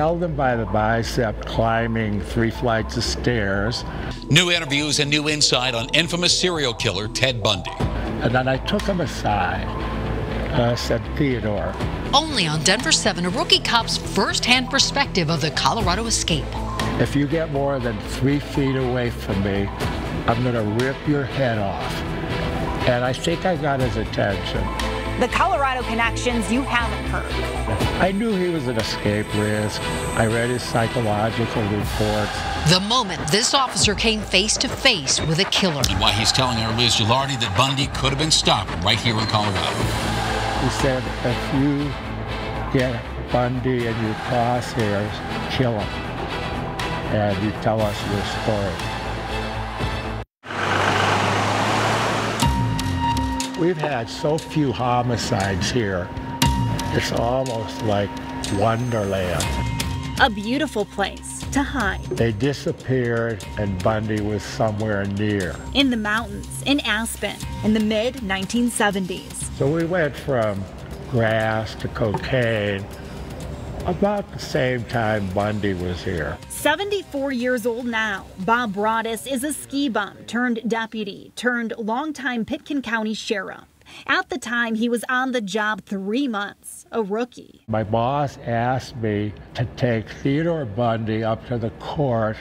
held him by the bicep climbing three flights of stairs. New interviews and new insight on infamous serial killer Ted Bundy. And then I took him aside. I said, Theodore. Only on Denver 7, a rookie cop's first-hand perspective of the Colorado escape. If you get more than three feet away from me, I'm going to rip your head off. And I think I got his attention. The Colorado connections you haven't heard. I knew he was an escape risk. I read his psychological reports. The moment this officer came face to face with a killer. And why he's telling our Liz Gelardi that Bundy could have been stopped right here in Colorado. He said, if you get Bundy in your crosshairs, kill him. And you tell us your story. We've had so few homicides here. It's almost like Wonderland. A beautiful place to hide. They disappeared and Bundy was somewhere near. In the mountains, in Aspen, in the mid 1970s. So we went from grass to cocaine about the same time Bundy was here. 74 years old now, Bob Braudis is a ski bum turned deputy, turned longtime Pitkin County sheriff. At the time, he was on the job three months, a rookie. My boss asked me to take Theodore Bundy up to the court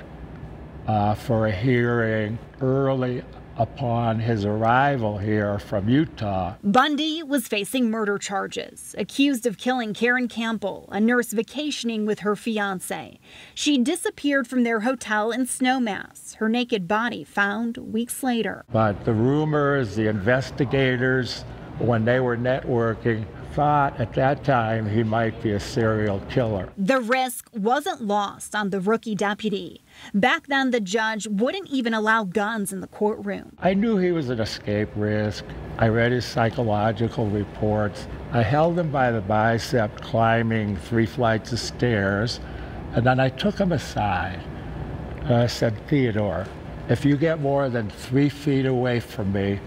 uh, for a hearing early upon his arrival here from Utah. Bundy was facing murder charges, accused of killing Caryn Campbell, a nurse vacationing with her fiance. She disappeared from their hotel in Snowmass, her naked body found weeks later. But the rumors, the investigators, when they were networking, thought at that time he might be a serial killer. The risk wasn't lost on the rookie deputy. Back then, the judge wouldn't even allow guns in the courtroom. I knew he was an escape risk. I read his psychological reports. I held him by the bicep climbing three flights of stairs, and then I took him aside. And I said, Theodore, if you get more than three feet away from me,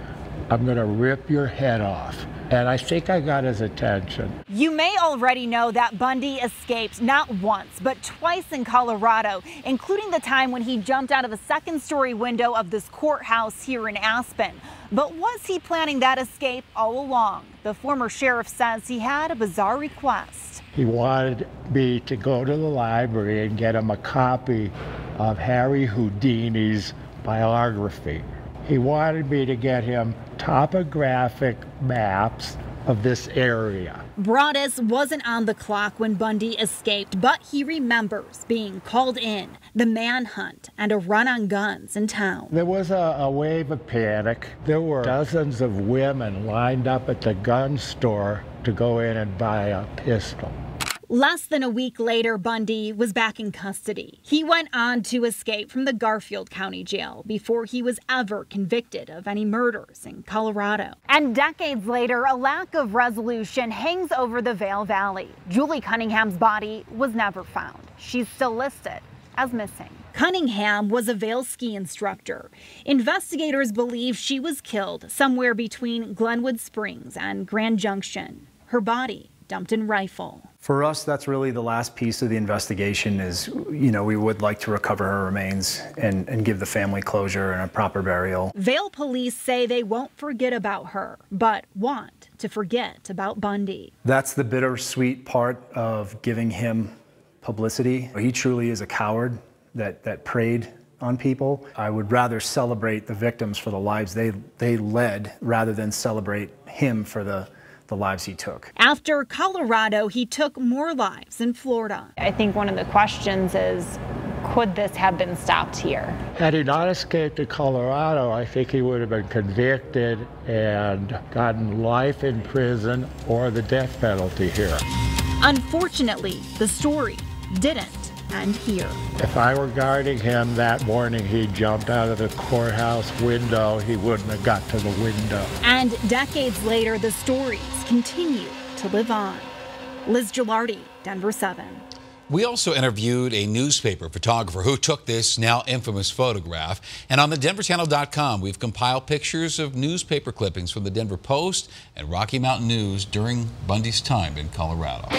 I'm going to rip your head off. And I think I got his attention. You may already know that Bundy escaped not once, but twice in Colorado, including the time when he jumped out of a second story window of this courthouse here in Aspen. But was he planning that escape all along? The former sheriff says he had a bizarre request. He wanted me to go to the library and get him a copy of Harry Houdini's biography. He wanted me to get him topographic maps of this area. Braudis wasn't on the clock when Bundy escaped, but he remembers being called in, the manhunt, and a run on guns in town. There was a, a wave of panic. There were dozens of women lined up at the gun store to go in and buy a pistol. Less than a week later, Bundy was back in custody. He went on to escape from the Garfield County Jail before he was ever convicted of any murders in Colorado. And decades later, a lack of resolution hangs over the Vail Valley. Julie Cunningham's body was never found. She's still listed as missing. Cunningham was a Vail ski instructor. Investigators believe she was killed somewhere between Glenwood Springs and Grand Junction. Her body dumped in Rifle. For us, that's really the last piece of the investigation is, you know, we would like to recover her remains and, and give the family closure and a proper burial. Vail police say they won't forget about her, but want to forget about Bundy. That's the bittersweet part of giving him publicity. He truly is a coward that, that preyed on people. I would rather celebrate the victims for the lives they, they led rather than celebrate him for the the lives he took. After Colorado, he took more lives in Florida. I think one of the questions is could this have been stopped here? Had he not escaped to Colorado, I think he would have been convicted and gotten life in prison or the death penalty here. Unfortunately, the story didn't end here. If I were guarding him that morning, he jumped out of the courthouse window. He wouldn't have got to the window. And decades later, the stories continue to live on. Liz Gelardi, Denver 7. We also interviewed a newspaper photographer who took this now infamous photograph. And on the denverchannel.com, we've compiled pictures of newspaper clippings from the Denver Post and Rocky Mountain News during Bundy's time in Colorado.